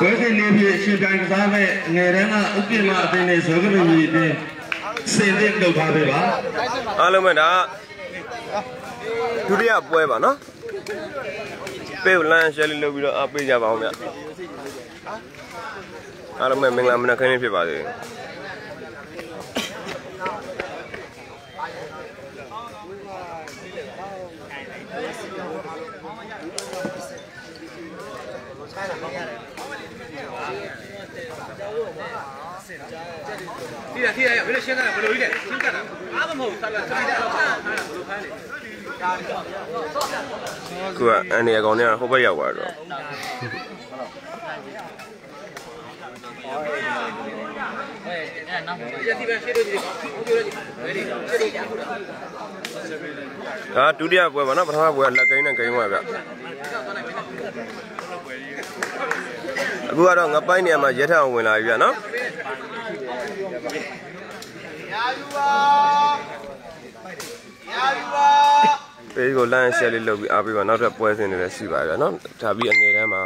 ဘယ်ကနေပြီးအရှင်ကန်ကစားမဲ့ငယ်တန်းကဥပ္ပမအသိနဲ့ဇောကမကြီးအသိစင်သစ်လုပ်ထားပေးပါအားလုံးပဲဒါဒုတိယပွဲပါနော်ပေးကိုလမ်းရှယ်လေးလုပ်ပြီးတော့အားပေးကြပါအောင်ဗျအားလုံးပဲမင်္ဂလာမနက်ခင်းလေးဖြစ်ပါစေ။ ထိရထိရဘယ်လိုရှင်းတာဘယ်လိုကြီးလဲရှင်းတာအားမမဟုတ်ဆက်လာဆက်လာတော့ဖမ်းဖမ်းဘယ်လိုဖမ်းလဲခုကအန်ဒီအကောင်တွေကဟိုဘက်ရောက်သွားတော့ရတိပဲရှင်းလို့ဒီကောင်းပြောလို့ဒီဘယ်ဒီရှင်းလို့ရဘူးလားဒါဒုတိယပွဲပါနော်ပထမပွဲကလက်ကိန်းနဲ့ကိန်းပွဲဗျ အခုကတော့ငပိုင်းနေရာမှာရဲထအောင်ဝင်လာပြီဗျနော်ရာယူပါရာယူပါပေးကိုလမ်းရှယ်လေးလုပ်ပြီးအားပေးပါနောက်ထပ်ပွဲစဉ်တွေလည်းရှိပါဗျနော်ဒါပြီးအငယ်တန်းမှာ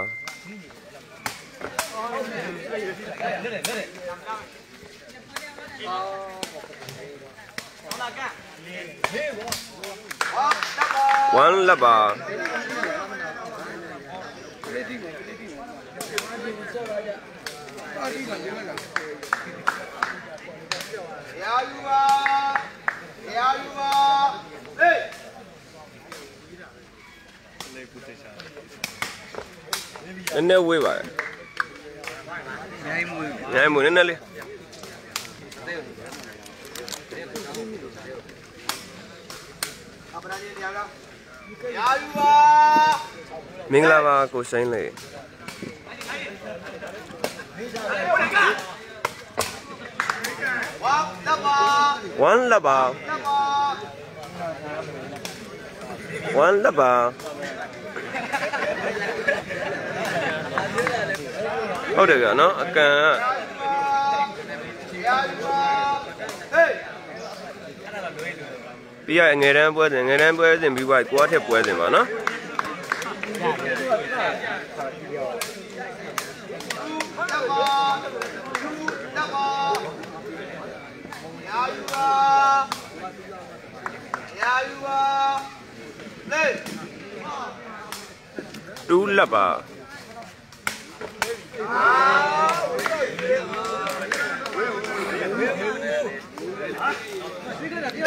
one လက်ပါ ရာယူပါရာယူပါဟေး နည်းနည်းဝေးပါတယ်နိုင်မွေးညမနည်းနည်းလေးအပရာကြီးတရားကရာယူပါမင်္ဂလာပါကိုရှိန်လေးဝါတပ်ပါ one လက်ပါတပ်ပါ one လက်ပါဟုတ်တယ်ဗျာနော်အကန်ကရာယူပါဟေးပြီးရငယ်တန်းပွဲစဉ်ငယ်တန်းပွဲစဉ်ပြီးသွားကိုအထက်ပွဲစဉ်ပါနော် တပ်ပါတပ်ပါရာယူပါရာယူပါဟေး တူးလက်ပါ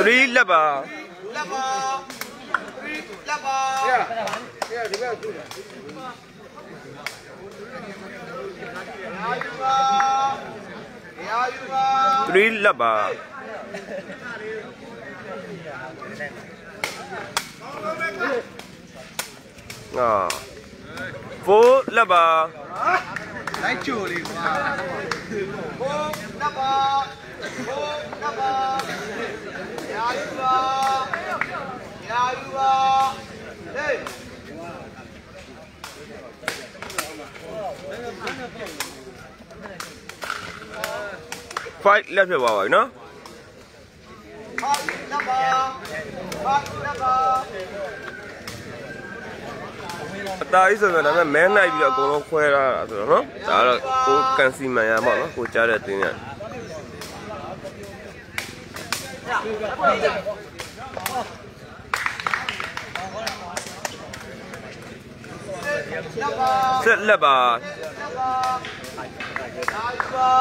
3လက်ပါလက်ပါလက်ပါရာယူပါရာယူပါ3လက်ပါအာ4လက်ပါလိုက်ချိုလေးကွာဘုံတပ်ပါ ဘုံတပ်ပါရာယူပါရာယူပါဟေး5လက်ဖြစ်သွားပါပြီနော်ဖတ်တပ်ပါဖတ်တပ်ပါ အသားကြီးဆိုတော့ဒါပေမဲ့မဲနိုင်ပြီးတော့အကုန်လုံးခွဲထားတာဆိုတော့နော်ဒါကတော့ကိုကန်စီမန်ရပါတော့ကိုကြားတဲ့တင်းရတပ်ပါဆက်လက်ပါတပ်ပါရာယူပါ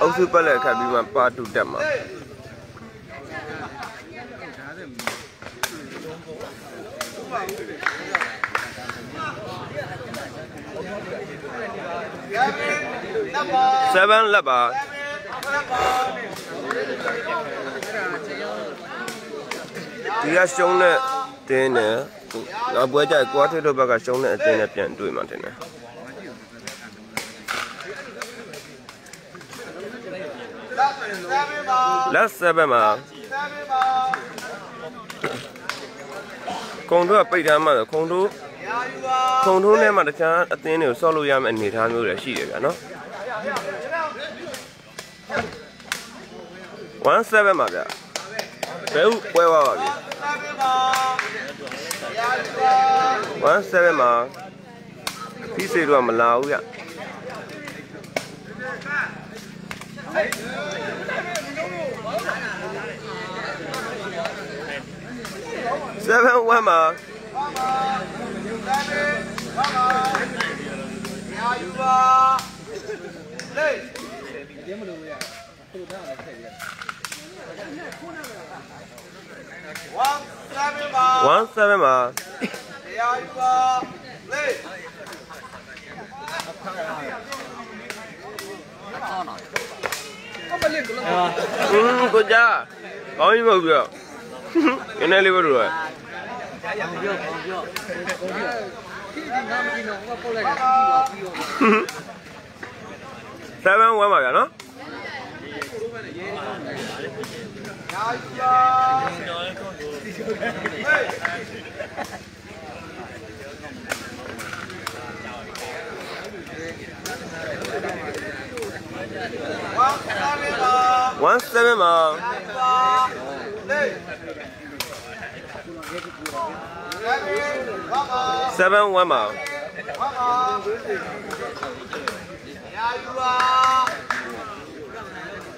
အုပ်စုပတ်လက်ခတ်ပြီးမှပါတူတက်မှာ ဟေးကဲတပ်ပါ 7လက်ပါတပ်ပါဒီကရှုံးတဲ့တင်းနဲ့နောက်ပွဲကြိုက်ကွာထစ်တို့ဘက်ကရှုံးတဲ့အတင်းနဲ့ပြန်တွေ့မှာတင်တယ်တပ်ဆက်ပါလက်7မှာဆက်ပါ ခုံတို့ကပိတ်ထားမှဆိုခုံတို့ရာယူပါခုံထိုးနဲ့မှတခြားအသင်းတွေကိုဆော့လို့ရမယ့်အနေအထားမျိုးတွေရှိတယ်ဗျာနော်17မှာဗျဘယ်ဥပွဲသွားပါပြီဆက်ပါရာယူပါ17မှာဖိစေတို့ကမလာဘူးဗျ7 1မှာ ရာယူပါလေဝမ်ဆာမီပါ 17မှာ ရာယူပါလေ อืมကိုကြကောင်းကြီးမဟု တ်ဘူး။နည်းနည်းလေးပဲလို့ရ7 1ပါဗျာနော်ရာယူ ပါဝမ်ဆာမီပါ17မှာပါ လေရာယူပါပါ7 1မှာပါပါရာယူပါ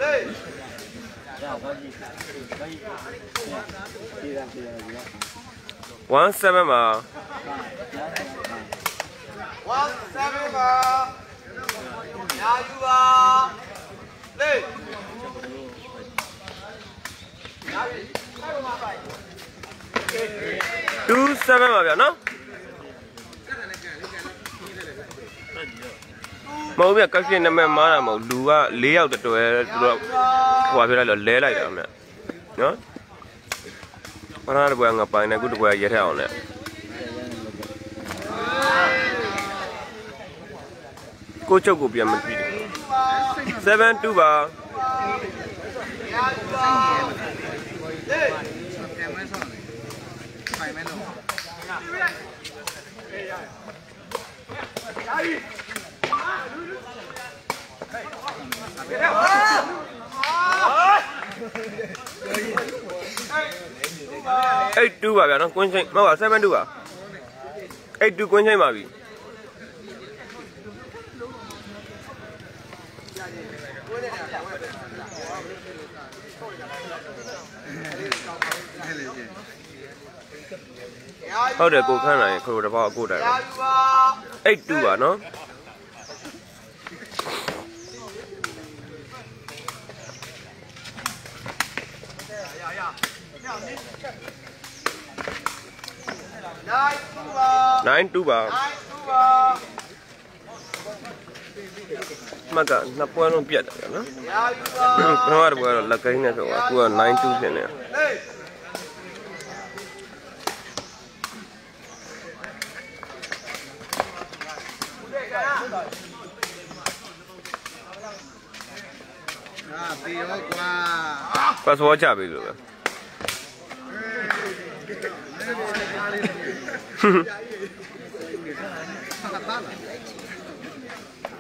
လေ 17မှာ ဝမ်ဆာမီပါရာယူပါလေ 2 7ပါဗျာနော်မဟုတ်ဗျကပ်ရှင်နံပါတ်မားတာမဟုတ်လူက၄ယောက်တတွဲသူတို့ဟိုပါပြောလိုက်တော့လဲလိုက်တာမြတ်နော်ပရနာတပွဲငါပိုင်နေခုတပွဲရဲထက်အောင်နဲ့ကိုချုပ်ကိုပြန်မပြီးတယ်7 2ပါရာယူပါလေ 8 2ပါဗျာနော်ကွင်းချင်းမဟုတ်ပါ7 2ပါ8 2ကွင်းချင်းပါပြီ ဟုတ်တယ်ကိုခန့်နိုင်ခရိုတစ်ပေါက်အကိုတိုင်ရာယူပါ8 2ပါနော်ရာယူပါ9 2ပါရာယူပါမှတ်ကနှစ်ပွဲလုံးပြတ်တယ်ဗျာနော်ရာယူပါပထမတစ်ပွဲကတော့လက်ကိန်းနဲ့ဆိုတော့အခုက9 2ဖြစ်နေတယ် လေအာပြေရောကွာပတ်စဝါချပြီလို့ပဲ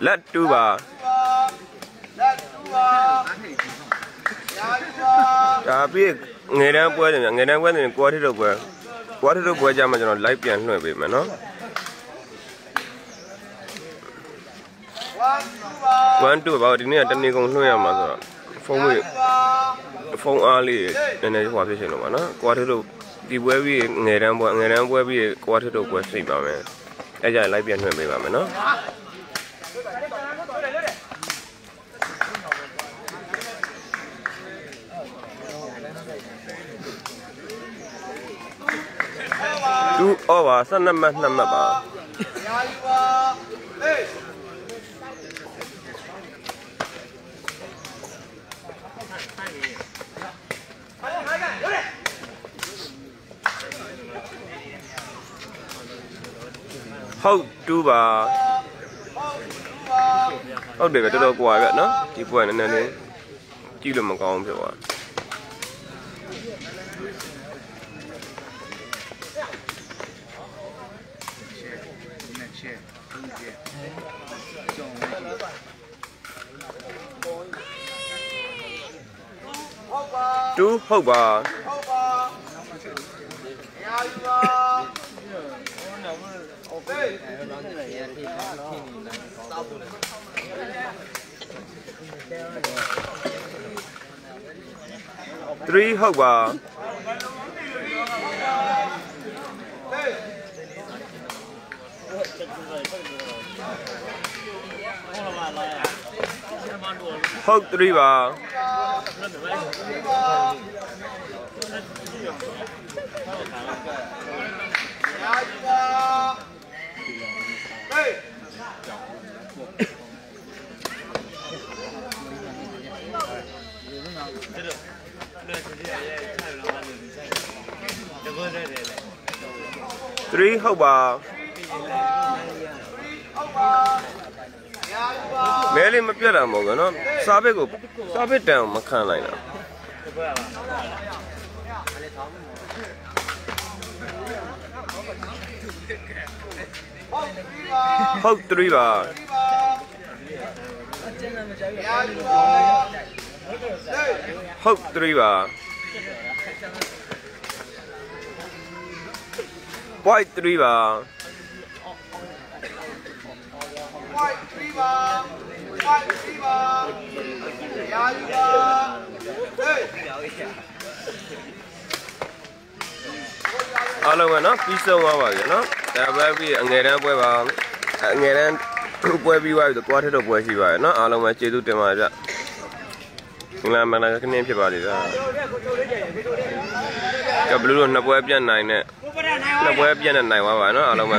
လက်2ပါလက်တူပါရာယူပါဒါပြီးငယ်တန်းပွဲတယ်ဗျာငယ်တန်းပွဲတယ်ကွာထစ်တော့ပွဲကွာထစ်တော့ပွဲကြမှာကျွန်တော် live ပြန်လွှင့်ပေးမယ်နော် ဝမ်တူပါ 1 2ပါဒီနေ့ကတနေ့ကုန်လွှင့်ရမှာဆိုတော့ဖုန်းမေးပါဖုန်းအားလေးနည်းနည်းဟွာဖြစ်ရှင်လို့ပါနော်ကွာထစ်တော့ဒီပွဲပြီးငယ်တန်းပွဲငယ်တန်းပွဲပြီးကွာထစ်တော့ပွဲစိတ်ပါမယ်အဲ့ကြရင် live ပြန်လွှင့်ပေးပါမယ်နော်2 over 12မှတ်2မှတ်ပါ ဟုတ်2ပါဟုတ်တယ်ဗျတော်တော်ကွာဗျနော်ဒီပွဲနည်းနည်းလေးကြည့်လို့မကောင်းဘူးဖြစ်သွားဟုတ်ပါ2ဟုတ်ပါဟုတ်ပါရာယူပါ 3ဟုတ်ပါဟုတ်3ပါရာယူပါဟေး 3ဟုတ်ပါဟုတ်ပါရာယူပါမဲလေးမပြတ်တာမဟုတ်ဘူးနော်စားဘစ်ကိုစားဘစ်တန်ကိုမခံနိုင်တာ ဟုတ်ပြီပါဟုတ်3ပါပြီပါရာယူပါဟေးဟုတ်3ပါ point 3ပါ white ပြီပါ white ပြီပါရာယူပါဟေးအားလုံးပဲနော်ပြီးဆုံးသွားပါပြီနော် ဒါပဲပြီးအငယ်တန်းပွဲပါအငယ်တန်းပွဲပြီးသွားပြီဆိုသွားထက်တော့ပွဲရှိပါရဲ့နော်အားလုံးပဲကျေးဇူးတင်ပါကြမင်္ဂလာမင်္ဂလာခင်းဖြစ်ပါလိမ့်ဗျာကဘလူးတို့နှစ်ပွဲပြတ်နိုင်နဲ့နှစ်ပွဲပြတ်နဲ့နိုင်သွားပါနော်အားလုံးပဲ